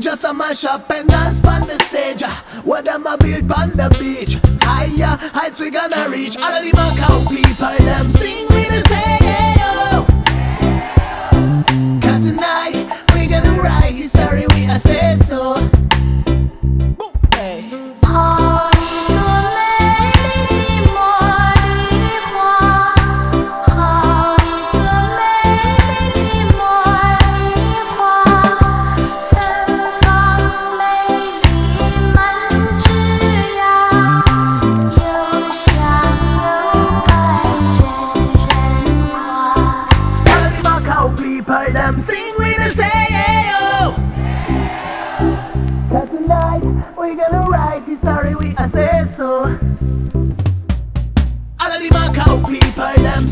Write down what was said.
Just a mash up and dance on the stage. What them a build on the beach. Higher heights we gonna reach. All of the Macau them sing with the say, oh. Cause tonight we gonna write history, we a say so. All of the Macau people, them